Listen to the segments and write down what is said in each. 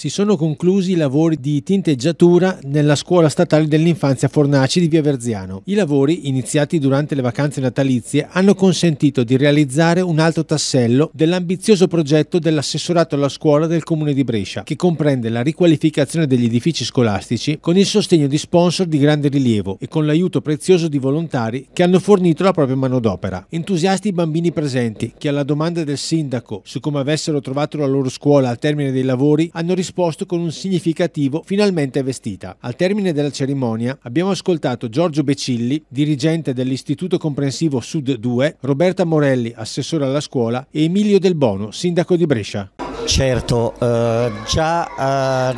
Si sono conclusi i lavori di tinteggiatura nella scuola statale dell'infanzia Fornaci di Via Verziano. I lavori, iniziati durante le vacanze natalizie, hanno consentito di realizzare un altro tassello dell'ambizioso progetto dell'assessorato alla scuola del comune di Brescia, che comprende la riqualificazione degli edifici scolastici con il sostegno di sponsor di grande rilievo e con l'aiuto prezioso di volontari che hanno fornito la propria manodopera. Entusiasti i bambini presenti che alla domanda del sindaco su come avessero trovato la loro scuola al termine dei lavori hanno risposto con un significativo finalmente vestita. Al termine della cerimonia abbiamo ascoltato Giorgio Becilli, dirigente dell'Istituto Comprensivo Sud 2, Roberta Morelli, assessore alla scuola e Emilio Del Bono, sindaco di Brescia. Certo, eh, già eh,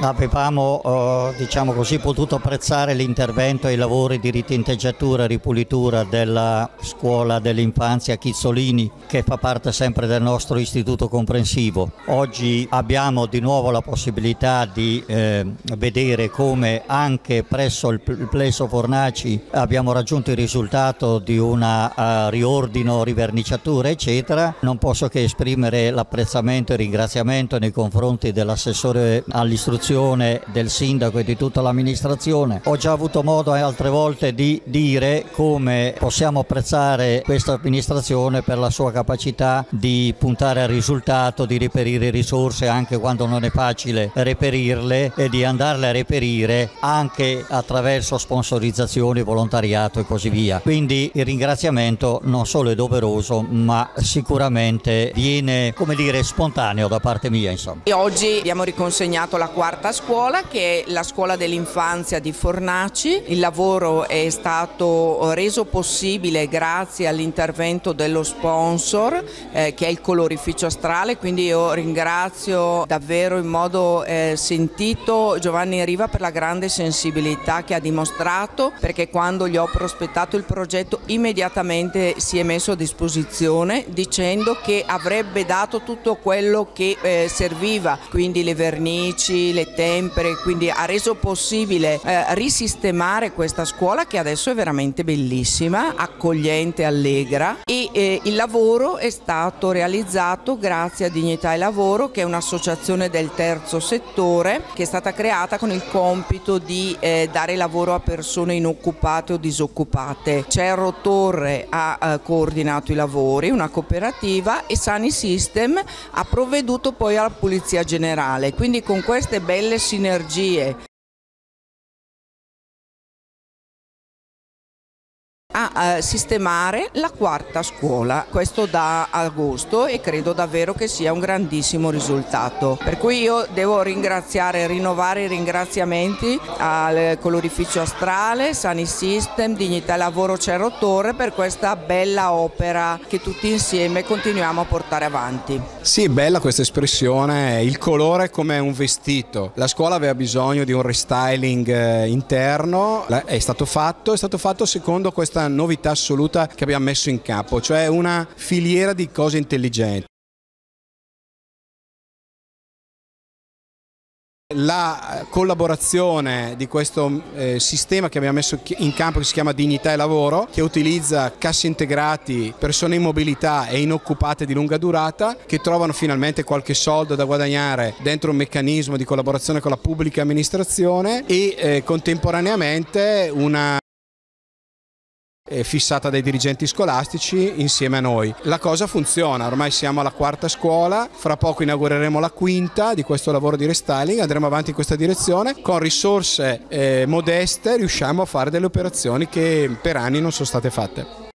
avevamo eh, diciamo così, potuto apprezzare l'intervento e i lavori di ritinteggiatura e ripulitura della scuola dell'infanzia Chizzolini che fa parte sempre del nostro istituto comprensivo. Oggi abbiamo di nuovo la possibilità di eh, vedere come anche presso il plesso Fornaci abbiamo raggiunto il risultato di un uh, riordino, riverniciatura eccetera. Non posso che esprimere l'apprezzamento e ringraziamento nei confronti dell'assessore all'istruzione, del sindaco e di tutta l'amministrazione. Ho già avuto modo altre volte di dire come possiamo apprezzare questa amministrazione per la sua capacità di puntare al risultato, di reperire risorse anche quando non è facile reperirle e di andarle a reperire anche attraverso sponsorizzazioni, volontariato e così via. Quindi il ringraziamento non solo è doveroso ma sicuramente viene come dire spontaneo spontaneo da parte mia insomma. E oggi abbiamo riconsegnato la quarta scuola che è la scuola dell'infanzia di Fornaci, il lavoro è stato reso possibile grazie all'intervento dello sponsor eh, che è il colorificio astrale, quindi io ringrazio davvero in modo eh, sentito Giovanni Riva per la grande sensibilità che ha dimostrato perché quando gli ho prospettato il progetto immediatamente si è messo a disposizione dicendo che avrebbe dato tutto quello quello che eh, serviva, quindi le vernici, le tempere, quindi ha reso possibile eh, risistemare questa scuola che adesso è veramente bellissima, accogliente, allegra e eh, il lavoro è stato realizzato grazie a Dignità e Lavoro che è un'associazione del terzo settore che è stata creata con il compito di eh, dare lavoro a persone inoccupate o disoccupate. Cerro Torre ha eh, coordinato i lavori, una cooperativa e Sani System ha provveduto poi alla Pulizia Generale. Quindi con queste belle sinergie a sistemare la quarta scuola, questo da agosto e credo davvero che sia un grandissimo risultato. Per cui io devo ringraziare, rinnovare i ringraziamenti al colorificio astrale, Sani System, Dignità e Lavoro Cerro Torre per questa bella opera che tutti insieme continuiamo a portare avanti. Sì, bella questa espressione, il colore come un vestito. La scuola aveva bisogno di un restyling eh, interno, è stato fatto, è stato fatto secondo questa novità assoluta che abbiamo messo in campo, cioè una filiera di cose intelligenti. La collaborazione di questo eh, sistema che abbiamo messo in campo che si chiama Dignità e Lavoro, che utilizza cassi integrati, persone in mobilità e inoccupate di lunga durata, che trovano finalmente qualche soldo da guadagnare dentro un meccanismo di collaborazione con la pubblica amministrazione e eh, contemporaneamente una fissata dai dirigenti scolastici insieme a noi. La cosa funziona, ormai siamo alla quarta scuola, fra poco inaugureremo la quinta di questo lavoro di restyling, andremo avanti in questa direzione, con risorse eh, modeste riusciamo a fare delle operazioni che per anni non sono state fatte.